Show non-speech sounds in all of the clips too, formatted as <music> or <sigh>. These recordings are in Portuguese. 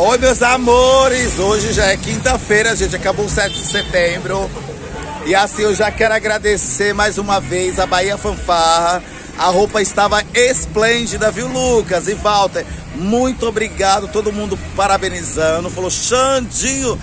Oi, meus amores! Hoje já é quinta-feira, gente. Acabou o 7 de setembro. E assim, eu já quero agradecer mais uma vez a Bahia Fanfarra. A roupa estava esplêndida, viu, Lucas e Walter? Muito obrigado, todo mundo parabenizando. Falou, Xandinho,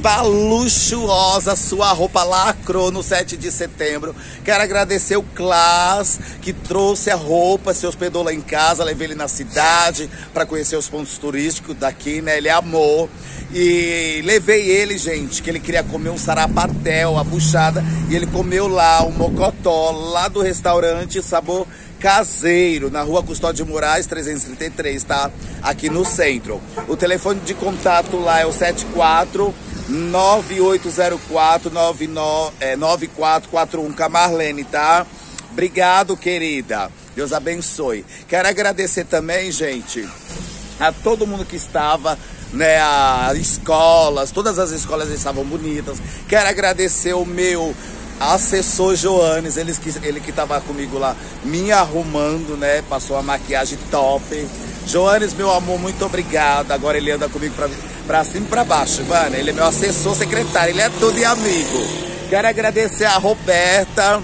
tá luxuosa sua roupa lacrou no 7 de setembro. Quero agradecer o Clas que trouxe a roupa, se hospedou lá em casa, levei ele na cidade para conhecer os pontos turísticos daqui, né? Ele amou. E levei ele, gente, que ele queria comer um sarapatel, a buchada, e ele comeu lá o mocotó, lá do restaurante Sabor caseiro, na rua Custódio Moraes, 333, tá? Aqui no centro. O telefone de contato lá é o 74 9804 9441 com tá? Obrigado, querida. Deus abençoe. Quero agradecer também, gente, a todo mundo que estava, né, as escolas, todas as escolas estavam bonitas. Quero agradecer o meu assessor Joanes, ele que ele que estava comigo lá me arrumando, né? Passou a maquiagem top. Joanes, meu amor, muito obrigado. Agora ele anda comigo para pra cima e pra baixo, mano. Ele é meu assessor secretário, ele é tudo e amigo. Quero agradecer a Roberta,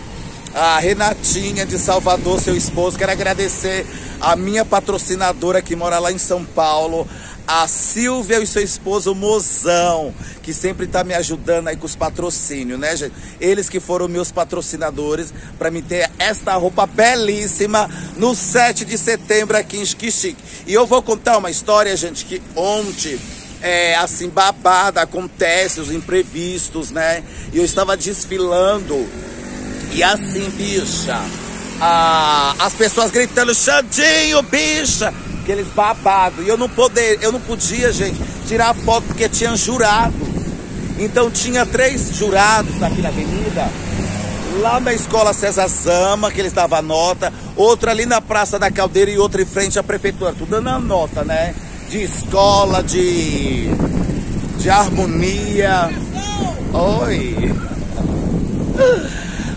a Renatinha de Salvador, seu esposo. Quero agradecer a minha patrocinadora que mora lá em São Paulo, a Silvia e seu esposo Mozão, que sempre tá me ajudando aí com os patrocínios, né, gente? Eles que foram meus patrocinadores para me ter esta roupa belíssima no 7 de setembro aqui em Chique E eu vou contar uma história, gente, que ontem é, assim, babada, acontece, os imprevistos, né? E eu estava desfilando e assim, bicha, a, as pessoas gritando, Xandinho, bicha, aqueles babados. E eu não, poder, eu não podia, gente, tirar foto porque tinha jurado. Então tinha três jurados aqui na avenida. Lá na escola César Zama, que eles davam nota. Outro ali na Praça da Caldeira e outro em frente à prefeitura. Tudo dando a nota, né? De escola, de, de harmonia. Oi.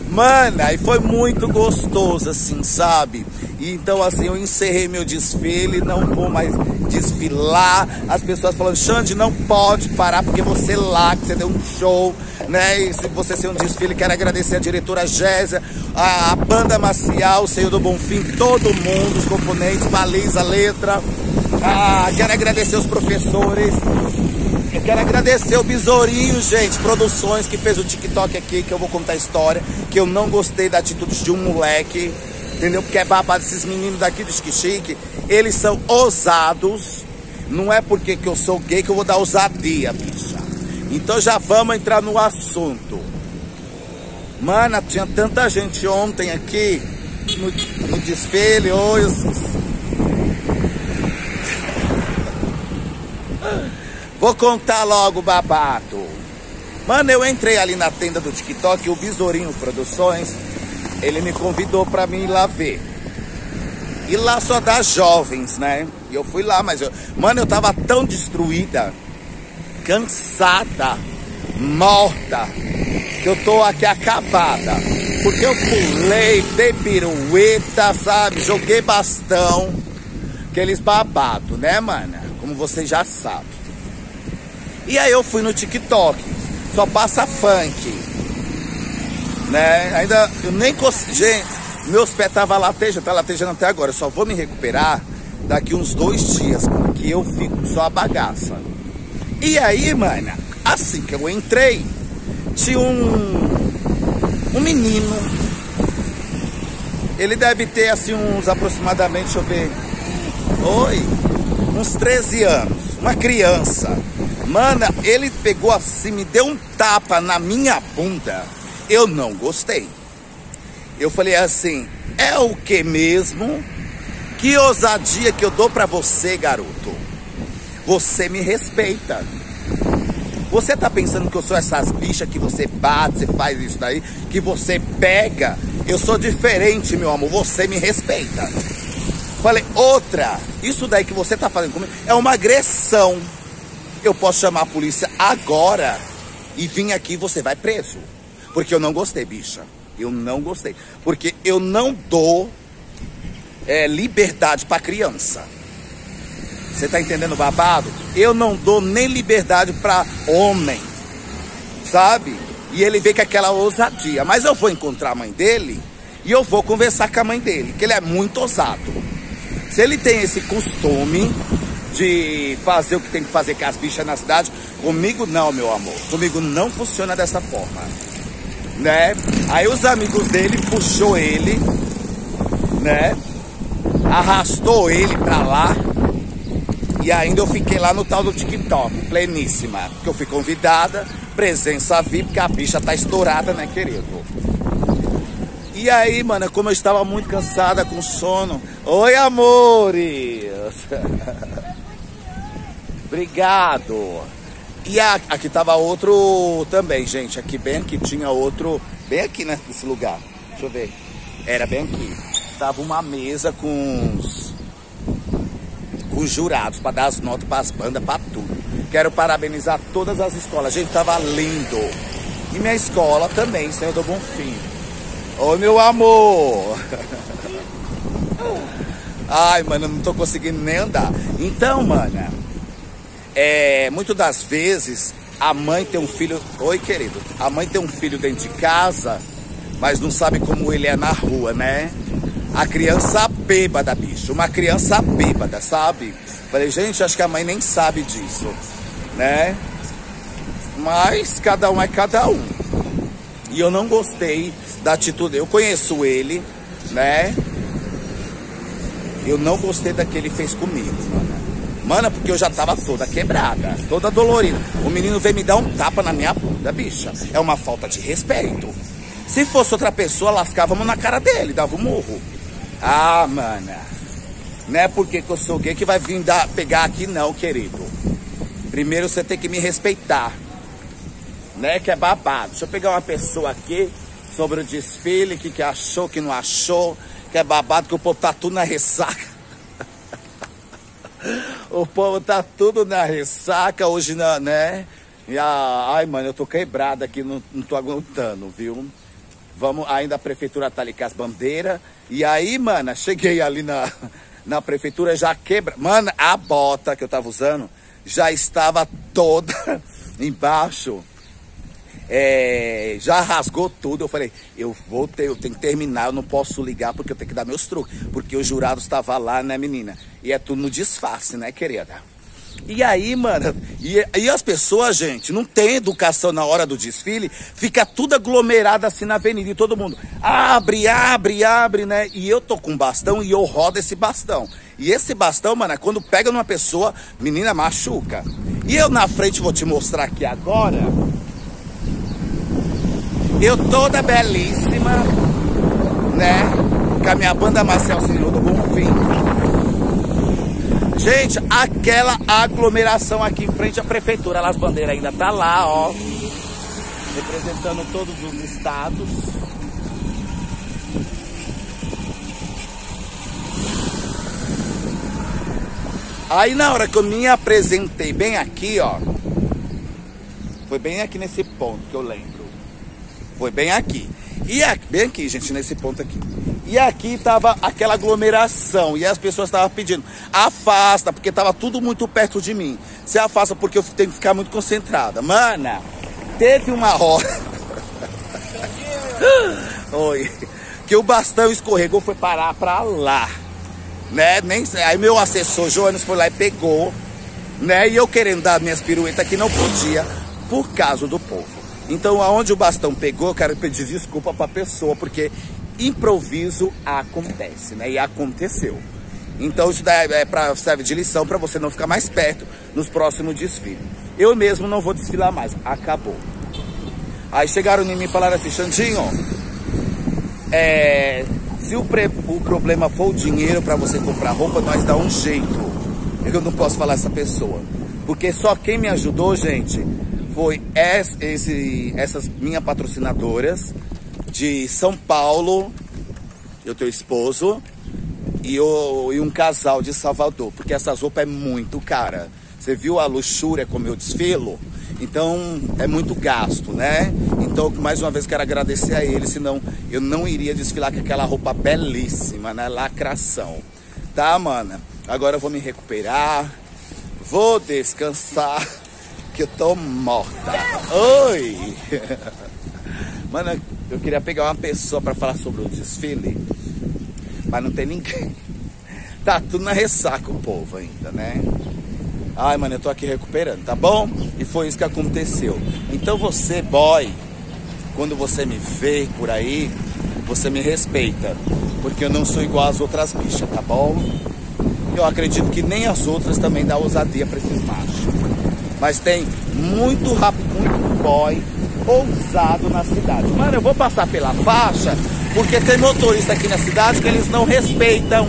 Mano, aí foi muito gostoso, assim, sabe? Então, assim, eu encerrei meu desfile, não vou mais desfilar. As pessoas falando, Xande, não pode parar porque você lá, que você deu um show, né? E se você ser um desfile, quero agradecer a diretora Gésia, a, a banda Macial, o Senhor do Bonfim, todo mundo, os componentes, baliza, letra. Ah, quero agradecer os professores. Eu quero agradecer o Besourinho, gente, Produções, que fez o TikTok aqui, que eu vou contar a história, que eu não gostei da atitude de um moleque, entendeu? Porque é babado esses meninos daqui do Chique eles são ousados. Não é porque que eu sou gay que eu vou dar ousadia, bicha. Então já vamos entrar no assunto. Mano, tinha tanta gente ontem aqui no, no desfile, oi, Vou contar logo o babado. Mano, eu entrei ali na tenda do TikTok, o Besourinho Produções, ele me convidou pra mim ir lá ver. E lá só dá jovens, né? E eu fui lá, mas eu... Mano, eu tava tão destruída, cansada, morta, que eu tô aqui acabada. Porque eu pulei, dei pirueta, sabe? Joguei bastão. Aqueles babados, né, mano? Como vocês já sabem. E aí eu fui no TikTok, só passa funk. Né? Ainda eu nem consegui. Gente, meus pés estavam latejando, tá latejando até agora. Eu só vou me recuperar daqui uns dois dias, porque eu fico só a bagaça. E aí, mano, assim que eu entrei, tinha um, um menino. Ele deve ter assim uns aproximadamente, deixa eu ver. Oi, uns 13 anos, uma criança. Mana, ele pegou assim, me deu um tapa na minha bunda. Eu não gostei. Eu falei assim: é o que mesmo? Que ousadia que eu dou para você, garoto. Você me respeita. Você tá pensando que eu sou essas bichas que você bate, você faz isso daí, que você pega? Eu sou diferente, meu amor. Você me respeita. Falei, outra, isso daí que você tá fazendo comigo é uma agressão eu posso chamar a polícia agora e vir aqui você vai preso. Porque eu não gostei, bicha. Eu não gostei. Porque eu não dou é, liberdade para criança. Você tá entendendo babado? Eu não dou nem liberdade para homem, sabe? E ele vê com aquela ousadia. Mas eu vou encontrar a mãe dele e eu vou conversar com a mãe dele, que ele é muito ousado. Se ele tem esse costume de fazer o que tem que fazer com as bichas na cidade, comigo não, meu amor. Comigo não funciona dessa forma. Né? Aí os amigos dele puxou ele, né? Arrastou ele pra lá. E ainda eu fiquei lá no tal do TikTok, pleníssima. Porque eu fui convidada, presença VIP, porque a bicha tá estourada, né, querido? E aí, mano, como eu estava muito cansada com sono. Oi, amores! <laughs> Obrigado! E aqui tava outro também, gente. Aqui bem aqui tinha outro. Bem aqui né, nesse lugar. Deixa eu ver. Era bem aqui. Tava uma mesa com os, com os jurados para dar as notas para as bandas, para tudo. Quero parabenizar todas as escolas. Gente, tava lindo. E minha escola também, Senhor do Bonfim. Ô meu amor! <laughs> Ai, mano, não tô conseguindo nem andar. Então, mana, é, muitas das vezes a mãe tem um filho. Oi, querido. A mãe tem um filho dentro de casa, mas não sabe como ele é na rua, né? A criança bêbada, bicho. Uma criança bêbada, sabe? Falei, gente, acho que a mãe nem sabe disso, né? Mas cada um é cada um. E eu não gostei da atitude. Eu conheço ele, né? Eu não gostei da que ele fez comigo, mano. Porque eu já tava toda quebrada, toda dolorida. O menino veio me dar um tapa na minha bunda, bicha. É uma falta de respeito. Se fosse outra pessoa, lascávamos na cara dele, dava um murro. Ah, mana. Não é porque eu sou gay que vai vir dar, pegar aqui, não, querido. Primeiro você tem que me respeitar. Né? Que é babado. Deixa eu pegar uma pessoa aqui sobre o desfile, que, que achou, que não achou, que é babado, que o povo tá tudo na ressaca. O povo tá tudo na ressaca hoje, né? E a, ai, mano, eu tô quebrado aqui, não, não tô aguentando, viu? Vamos, ainda a prefeitura tá ali com as bandeiras. E aí, mano, cheguei ali na, na prefeitura, já quebra. Mano, a bota que eu tava usando já estava toda <laughs> embaixo é, já rasgou tudo. Eu falei, eu vou ter, eu tenho que terminar, eu não posso ligar porque eu tenho que dar meus truques. Porque o jurado estava lá, né, menina? E é tudo no disfarce, né, querida? E aí, mano, e, e, as pessoas, gente, não tem educação na hora do desfile, fica tudo aglomerado assim na avenida e todo mundo abre, abre, abre, né? E eu tô com bastão e eu rodo esse bastão. E esse bastão, mano, quando pega numa pessoa, menina machuca. E eu na frente vou te mostrar aqui agora eu toda belíssima, né? Com a minha banda Marcel Senhor do Bonfim. Gente, aquela aglomeração aqui em frente à prefeitura, as bandeiras ainda tá lá, ó. Representando todos os estados. Aí na hora que eu me apresentei bem aqui, ó. Foi bem aqui nesse ponto que eu lembro. Foi bem aqui. E aqui, bem aqui, gente, nesse ponto aqui. E aqui tava aquela aglomeração e as pessoas estavam pedindo, afasta, porque tava tudo muito perto de mim. Se afasta porque eu tenho que ficar muito concentrada. Mana, teve uma <laughs> hora. Oi. Que o bastão escorregou, foi parar pra lá. Né? Nem, aí meu assessor Joanes foi lá e pegou, né? E eu querendo dar minhas piruetas aqui não podia, por causa do povo. Então, aonde o bastão pegou, quero pedir desculpa para a pessoa, porque improviso acontece, né? E aconteceu. Então, isso é pra, serve de lição para você não ficar mais perto nos próximos desfiles. Eu mesmo não vou desfilar mais, acabou. Aí chegaram em mim e falaram assim, Xandinho, é, se o, pre, o problema for o dinheiro para você comprar roupa, nós dá um jeito. Eu não posso falar essa pessoa. Porque só quem me ajudou, gente, foi esse, essas minhas patrocinadoras de São Paulo, eu tenho esposo, e, o, e um casal de Salvador, porque essas roupas é muito cara. Você viu a luxúria como eu desfilo? Então é muito gasto, né? Então mais uma vez quero agradecer a eles, senão eu não iria desfilar com aquela roupa belíssima, né? Lacração. Tá, mana? Agora eu vou me recuperar. Vou descansar. <laughs> Que eu tô morta. Oi! <laughs> Mano, eu queria pegar uma pessoa para falar sobre o desfile. Mas não tem ninguém. <laughs> Tá tudo na ressaca o povo ainda, né? Ai, mano, eu tô aqui recuperando, tá bom? E foi isso que aconteceu. Então você, boy, quando você me vê por aí, você me respeita. Porque eu não sou igual às outras bichas, tá bom? Eu acredito que nem as outras também dá ousadia pra esses machos. Mas tem muito rápido, muito boy ousado na cidade. Mano, eu vou passar pela faixa porque tem motorista aqui na cidade que eles não respeitam.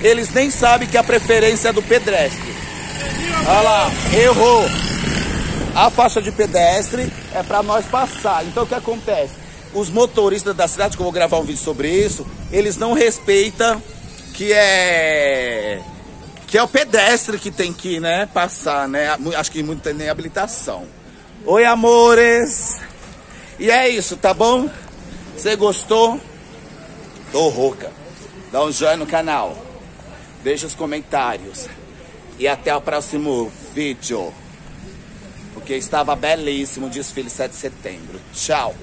Eles nem sabem que a preferência é do pedestre. Olha lá, errou. A faixa de pedestre é para nós passar. Então o que acontece? Os motoristas da cidade, que eu vou gravar um vídeo sobre isso, eles não respeitam que é que é o pedestre que tem que, né, passar, né? Acho que muito tem nem habilitação. Oi, amores. E é isso, tá bom? Você gostou? Tô rouca. Dá um joinha no canal. Deixa os comentários. E até o próximo vídeo. Porque estava belíssimo o desfile 7 de setembro. Tchau.